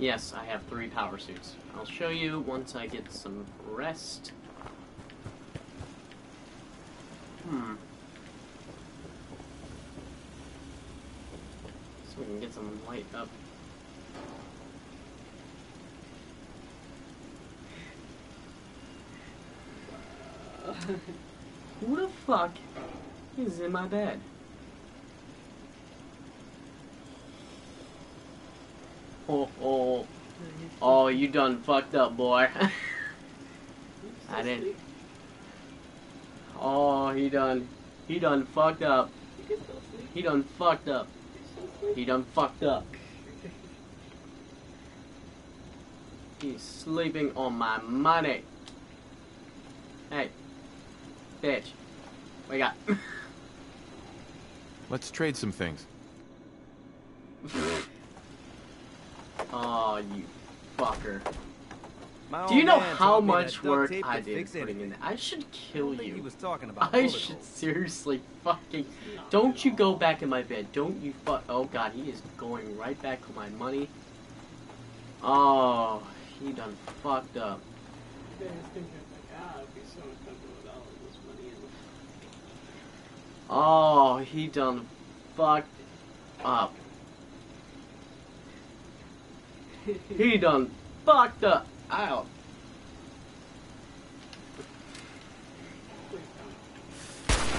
Yes, I have three power suits. I'll show you once I get some rest. Hmm. So we can get some light up. Who the fuck is in my bed? Oh, oh, oh, you done fucked up, boy. I didn't. Oh, he done, he done fucked up. You can still sleep. He done fucked up. You still sleep. He done fucked up. He's sleeping on my money. Hey, bitch, wake up. Let's trade some things. Oh, you fucker. My Do you know how told me that much work I did putting in that? I should kill you. was talking about I should seriously fucking. Don't you go back in my bed. Don't you fuck. Oh god, he is going right back to my money. Oh, he done fucked up. You guys thinking like, it'd be so much comfortable with all of this money in Oh, he done fucked up. the He done fucked up. out.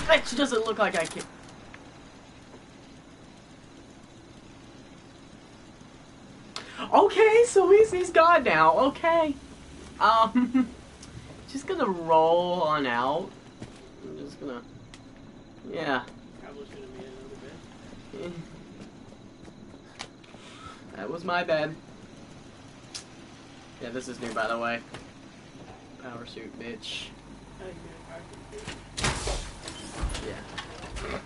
That doesn't look like I can. Okay, so he's he's gone now. Okay. Um, just gonna roll on out. I'm just gonna. Yeah. Probably should have made another bed. That was my bed. Yeah, this is new, by the way. Power suit, bitch. Yeah.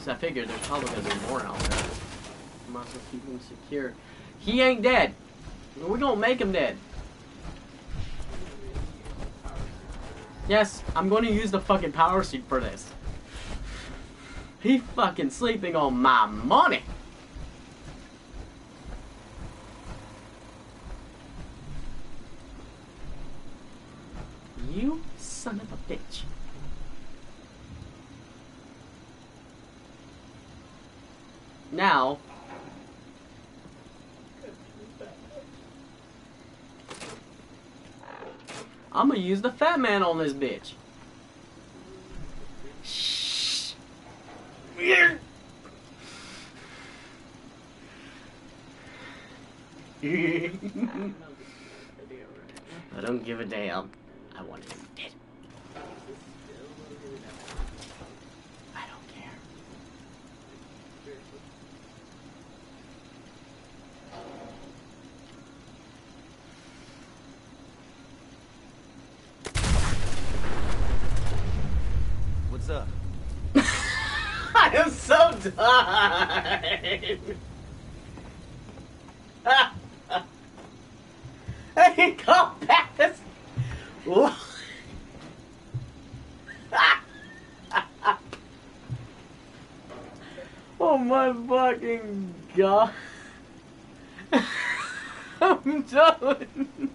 So I figured there's probably gonna be more out there. Might as well keep him secure. He ain't dead. We're gonna make him dead. Yes, I'm gonna use the fucking power suit for this. He fucking sleeping on my money. You son of a bitch. Now, I'm gonna use the fat man on this bitch. Shh. I don't give a damn. I want him dead. I don't care. What's up? I am so done. come back. This. oh my fucking god. I'm done.